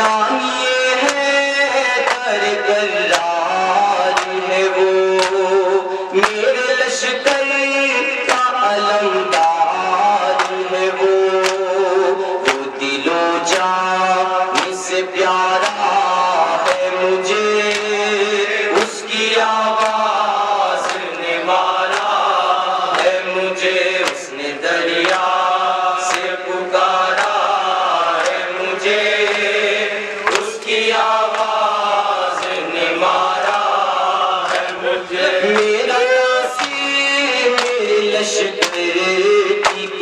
مجھے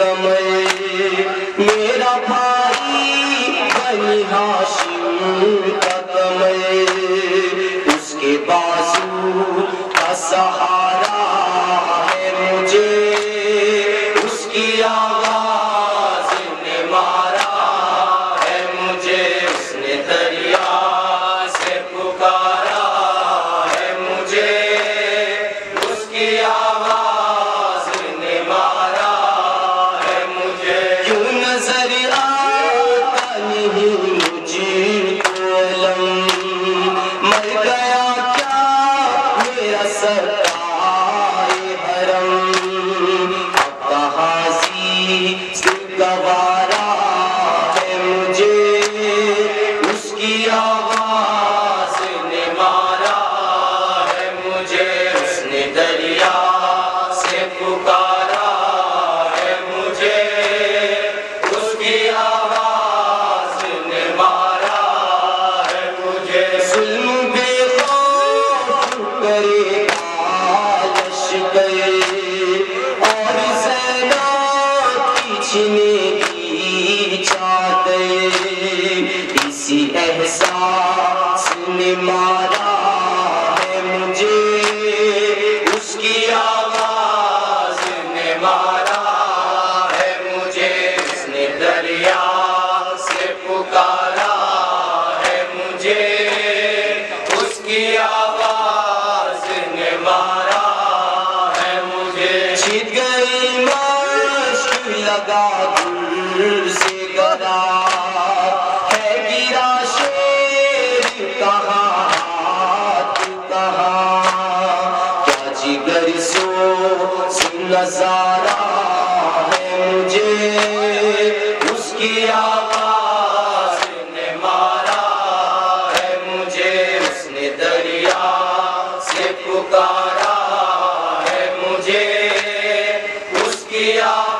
کی میرا بھائی بنی ہاشم کا کمر اس کے بازو کا سہارا ہے مجھے اس کی آواز نے مارا ہے مجھے اس نے دریا سے پکارا ہے مجھے اس کی آواز کھینچنے کی چادر، اسی احساس نے مارا ہے مجھے۔ اس کی آواز نے مارا ہے مجھے۔ اس نے دریا سے پکارا ہے مجھے۔ اس کی آواز لگا دور سے گدا ہے گرا شیر کہاں ہاتھ کہاں؟ کیا جگر سو سن نظارہ ہے مجھے؟ اس کی آواز پکارا ہے مجھے؟ اس کی آ